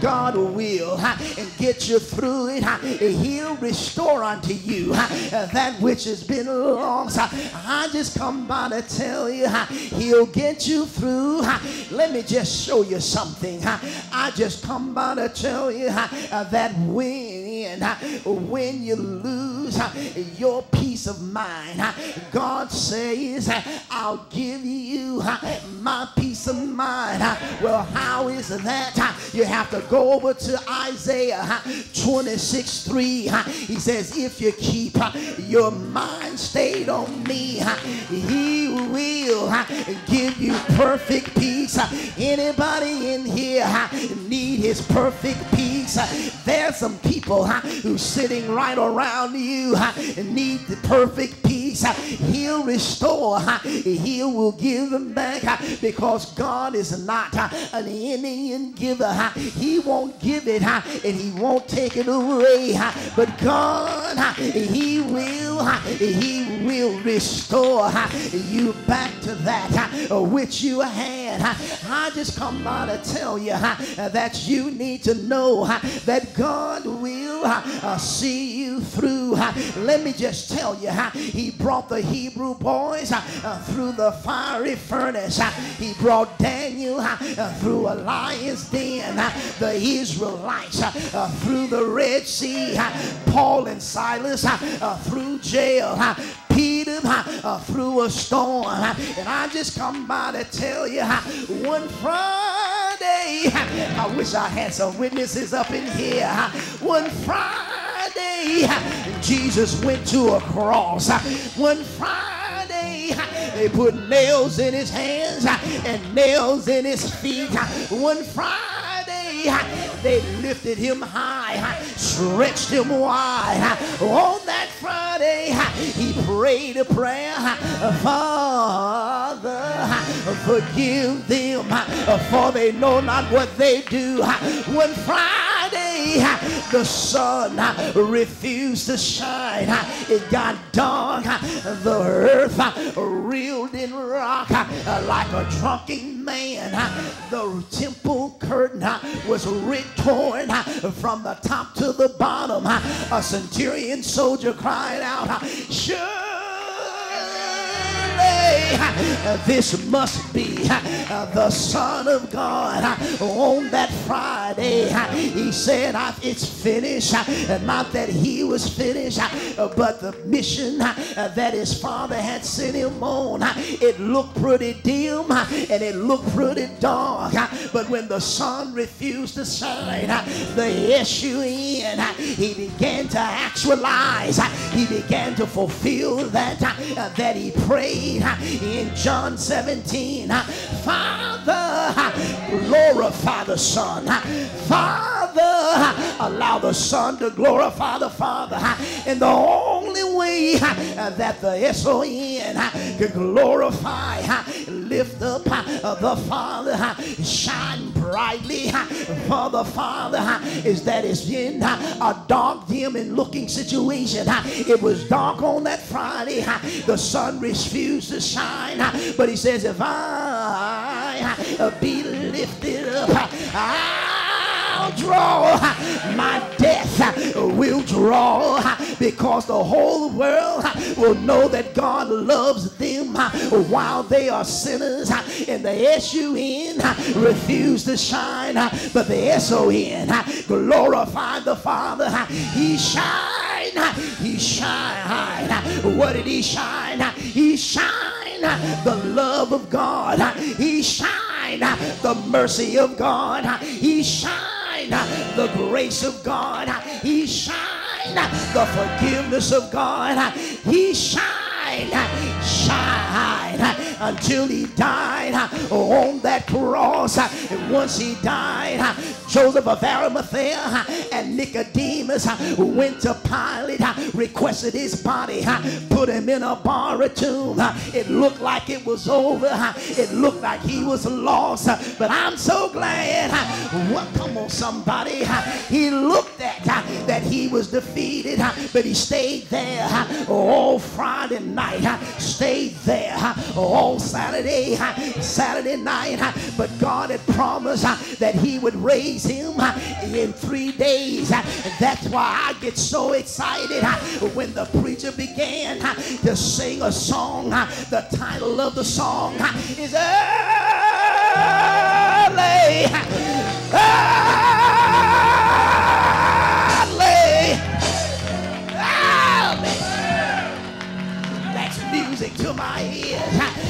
God will, and get you through it, He'll restore unto you that which has been lost. I just come by to tell you He'll get you through. Let me just show you something. I just come by to tell you that when when you lose your peace of mind, God says, I'll give you my peace of mind. Well, how is that? You have to go over to Isaiah 26 3. He says, If you keep your mind stayed on me, He will give you perfect peace. Anybody in here need His perfect peace? There's some people who's sitting right around you and need the perfect peace. Uh, he'll restore. Uh, he will give them back uh, because God is not an Indian giver. He won't give it and He won't take it away. But God, He will, He will restore you back to that which you had. I just come by to tell you that you need to know that God will see you through. Let me just tell you, He brought the Hebrew boys uh, uh, through the fiery furnace. Uh, he brought Daniel through a lion's den. The Israelites through the Red Sea. Paul and Silas through jail. Peter uh, through a storm. And I just come by to tell you one Friday, I wish I had some witnesses up in here. One Friday, Jesus went to a cross. One Friday, they put nails in his hands and nails in his feet. One Friday, they lifted him high, stretched him wide. On that Friday, he prayed a prayer, Father, forgive them, for they know not what they do. One Friday, the sun refused to shine. It got dark. The earth reeled in rock like a drunken man. The temple curtain was ripped torn from the top to the bottom. A centurion soldier cried out, This must be uh, the Son of God. On that Friday, he said, It's finished. Not that he was finished, uh, but the mission uh, that his father had sent him on, it looked pretty dim and it looked pretty dark. But when the sun refused to shine, the issue in, he began to actualize. He began to fulfill that that he prayed in John 17. Father, glorify the Son. Father, allow the Son to glorify the Father. And the only way that the S-O-N can glorify, lift up the Father, shine brightly for the Father is that it's in a dark, dim, and looking situation. It was dark on that Friday. The sun refused to shine. But he says, if I be lifted up, I'll draw. My death will draw because the whole world will know that God loves them while they are sinners. And the S-U-N refuse to shine, but the S-O-N glorify the Father. He shine, he shine. What did he shine? He shine the love of God. He shine the mercy of God. He shine the grace of God. He shine the forgiveness of God. He shine, shine until he died on that cross. And once he died, Joseph of Arimathea and Nicodemus went to Pilate, requested his body, put him in a borrowed tomb. It looked like it was over. It looked like he was lost. But I'm so glad. What? Come on, somebody. He looked at that he was defeated, but he stayed there all Friday night. Stayed there all Saturday, Saturday night. But God had promised that he would raise him in three days. That's why I get so excited when the preacher began to sing a song. The title of the song is Early. Early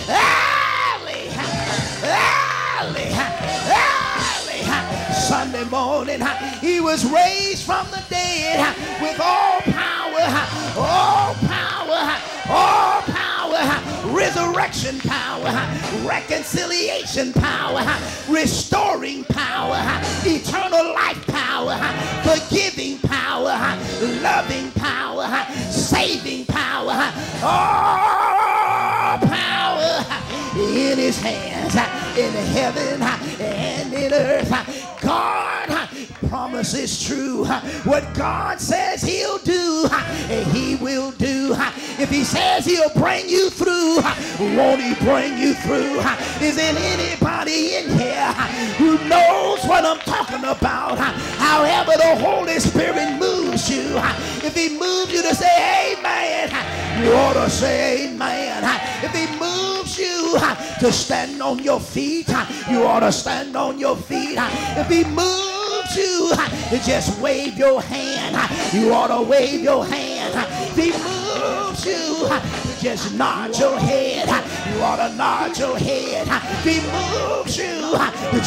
early, early, early, Sunday morning, he was raised from the dead with all power, all power, all power, resurrection power, reconciliation power, restoring power, eternal life power, forgiving power, loving power, saving power, all power in his hands in heaven and in earth. God promises true. What God says he'll do, he will do. If he says he'll bring you through, won't he bring you through? Is there anybody in here who knows what I'm talking about? However the Holy Spirit moves you, if he moves you to say amen, you ought to say amen. If he to stand on your feet, you ought to stand on your feet. If he moves you just wave your hand, you ought to wave your hand. If he moves you just nod your head, you ought to nod your head. If he moves you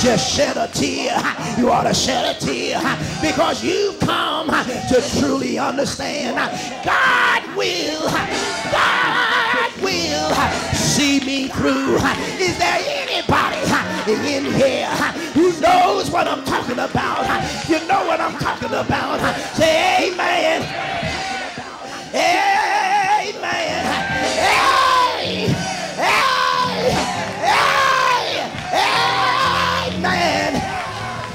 just shed a tear, you ought to shed a tear because you've come to truly understand God will, God will see me through. Is there anybody in here who knows what I'm talking about? You know what I'm talking about. Say amen. Amen. Hey, hey, hey, amen.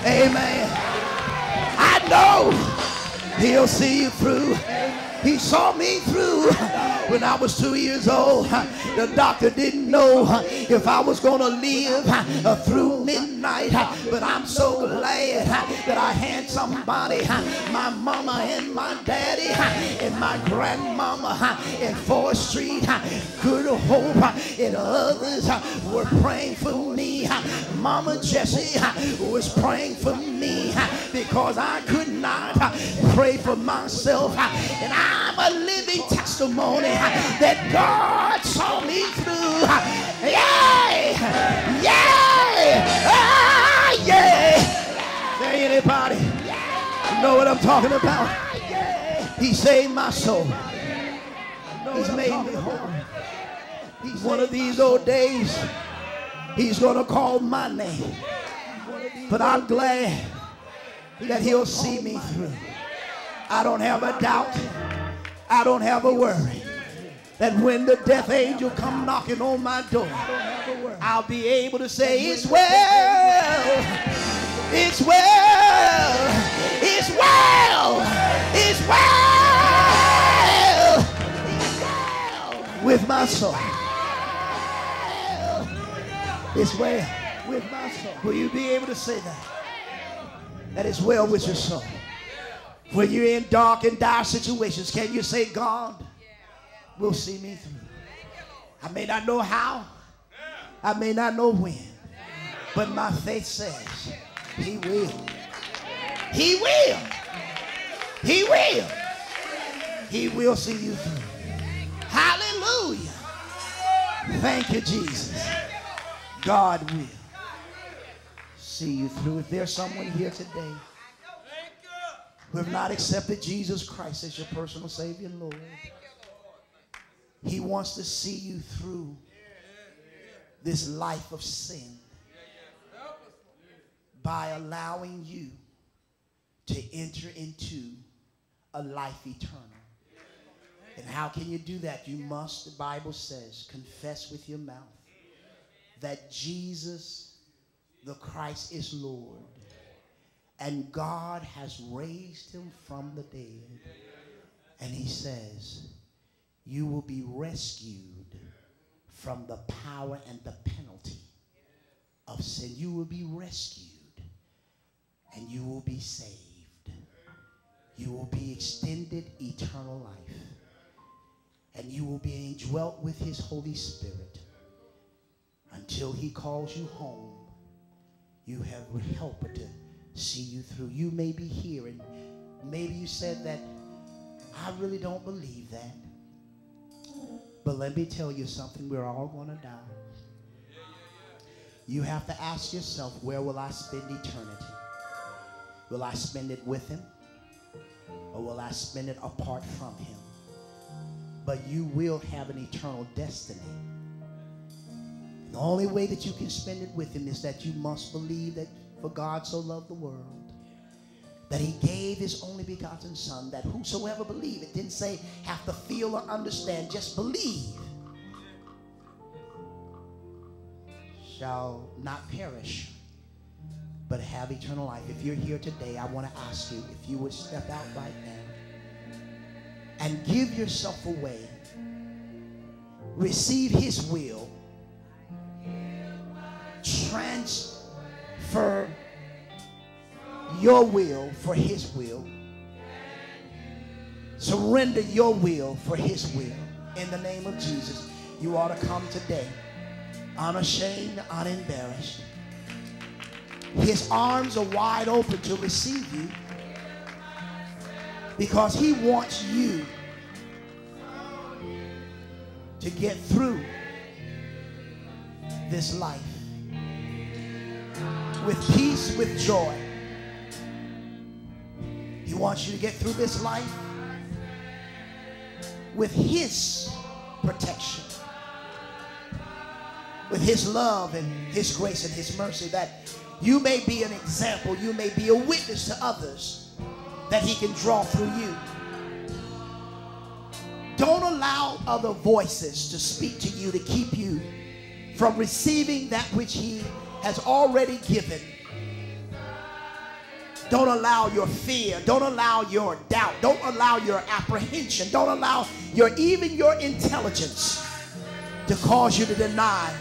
Amen. I know he'll see you through. He saw me through when I was two years old. The doctor didn't know if I was going to live uh, through midnight. But I'm so glad that I had somebody, my mama and my daddy and my grandmama in 4th Street, Good Hope, and others were praying for me. Mama Jessie was praying for me because I could not pray for myself. And I'm a living testimony that God saw me through. Yay! Yay! Ah, yeah! There anybody know what I'm talking about? He saved my soul. He's made me whole. He's one of these old days. He's gonna call my name. But I'm glad that he'll see me through. I don't have a doubt. I don't have a worry that when the death angel come knocking on my door, I'll be able to say, it's well, it's well, it's well, it's well, it's with my soul. It's well with my soul. Will you be able to say that? That is well with your soul. When you're in dark and dire situations, can you say, God will see me through? I may not know how, I may not know when, but my faith says He will. He will. He will. He will see you through. Hallelujah. Thank you, Jesus. God will see you through. If there's someone here today who have not accepted Jesus Christ as your personal Savior Lord, He wants to see you through this life of sin by allowing you to enter into a life eternal. And how can you do that? You must, the Bible says, confess with your mouth that Jesus, the Christ, is Lord. And God has raised him from the dead. And he says, You will be rescued from the power and the penalty of sin. You will be rescued and you will be saved. You will be extended eternal life. And you will be indwelt with his Holy Spirit until he calls you home. You have a helper to see you through. You may be here and maybe you said that I really don't believe that. But let me tell you something, we're all going to die. You have to ask yourself, where will I spend eternity? Will I spend it with him? Or will I spend it apart from him? But you will have an eternal destiny. The only way that you can spend it with him is that you must believe that for God so loved the world that he gave his only begotten son that whosoever believe it didn't say have to feel or understand just believe shall not perish but have eternal life. If you're here today i want to ask you if you would step out right now and give yourself away receive his will transfer your will for his will. Surrender your will for his will. In the name of Jesus, you ought to come today unashamed, unembarrassed. His arms are wide open to receive you because he wants you to get through this life with peace, with joy. Wants you to get through this life with His protection, with His love and His grace and His mercy, that you may be an example, you may be a witness to others, that He can draw through you. Don't allow other voices to speak to you to keep you from receiving that which He has already given don't allow your fear, don't allow your doubt, don't allow your apprehension, don't allow your even your intelligence to cause you to deny